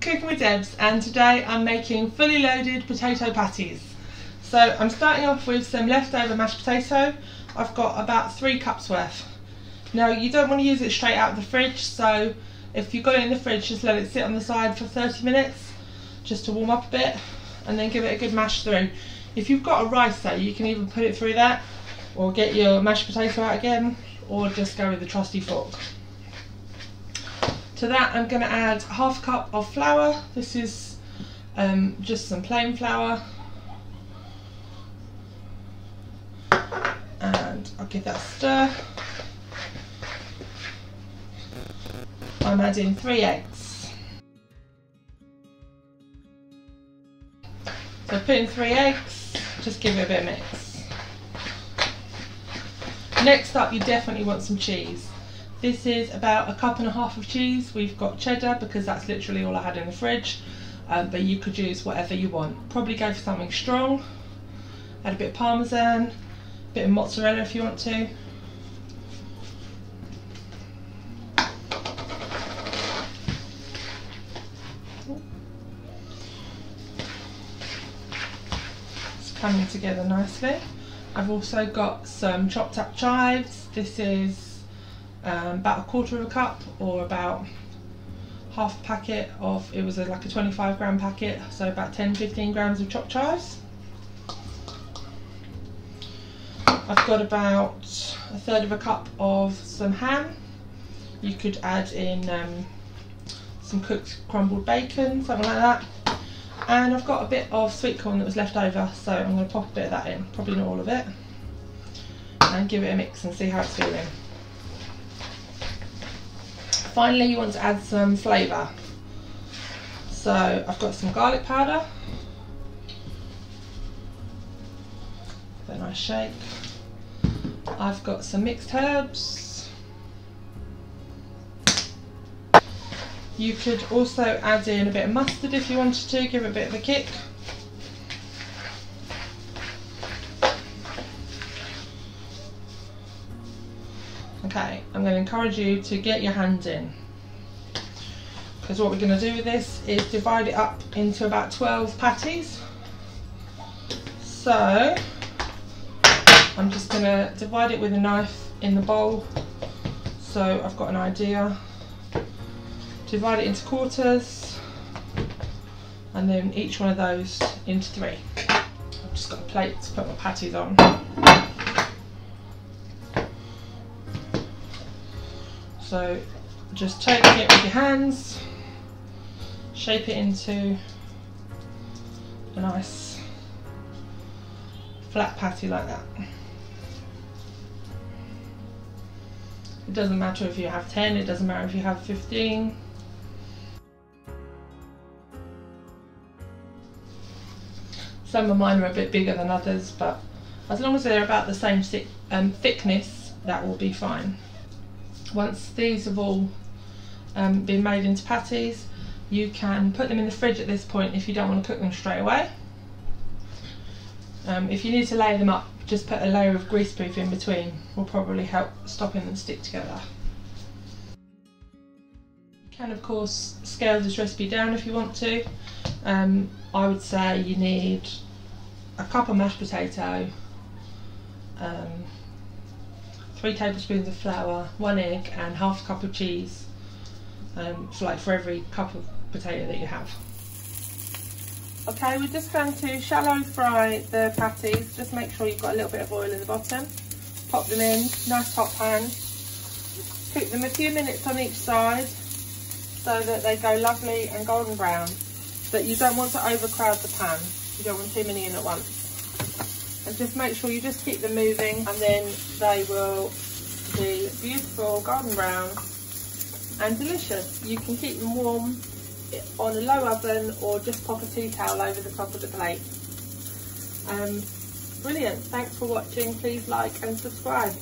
Cooking with Debs and today I'm making fully loaded potato patties. So I'm starting off with some leftover mashed potato. I've got about three cups worth. Now you don't want to use it straight out of the fridge so if you've got it in the fridge just let it sit on the side for 30 minutes just to warm up a bit and then give it a good mash through. If you've got a ricer though you can even put it through that or get your mashed potato out again or just go with the trusty fork. To that I'm going to add half cup of flour. This is um, just some plain flour. And I'll give that a stir. I'm adding three eggs. So put in three eggs, just give it a bit of mix. Next up you definitely want some cheese. This is about a cup and a half of cheese. We've got cheddar because that's literally all I had in the fridge. Um, but you could use whatever you want. Probably go for something strong. Add a bit of parmesan, a bit of mozzarella if you want to. It's coming together nicely. I've also got some chopped up chives. This is um, about a quarter of a cup or about half a packet of, it was a, like a 25 gram packet, so about 10-15 grams of chopped chives. I've got about a third of a cup of some ham. You could add in um, some cooked crumbled bacon, something like that. And I've got a bit of sweet corn that was left over, so I'm going to pop a bit of that in, probably not all of it. And give it a mix and see how it's feeling. Finally you want to add some flavour. So I've got some garlic powder. A nice shake. I've got some mixed herbs. You could also add in a bit of mustard if you wanted to, give it a bit of a kick. Okay, I'm going to encourage you to get your hands in. Because what we're going to do with this is divide it up into about 12 patties. So, I'm just going to divide it with a knife in the bowl. So I've got an idea. Divide it into quarters. And then each one of those into three. I've just got a plate to put my patties on. So just take it with your hands, shape it into a nice flat patty like that. It doesn't matter if you have 10, it doesn't matter if you have 15. Some of mine are a bit bigger than others, but as long as they're about the same um, thickness, that will be fine. Once these have all um, been made into patties, you can put them in the fridge at this point if you don't want to cook them straight away. Um, if you need to layer them up, just put a layer of greaseproof in between, will probably help stopping them stick together. You can of course scale this recipe down if you want to. Um, I would say you need a cup of mashed potato, three tablespoons of flour, one egg and half a cup of cheese um, for like for every cup of potato that you have. Okay, we're just going to shallow fry the patties. Just make sure you've got a little bit of oil in the bottom. Pop them in, nice hot pan. Cook them a few minutes on each side so that they go lovely and golden brown. But you don't want to overcrowd the pan. You don't want too many in at once and just make sure you just keep them moving and then they will be beautiful golden brown and delicious. You can keep them warm on a low oven or just pop a tea towel over the top of the plate. Um, brilliant, thanks for watching, please like and subscribe.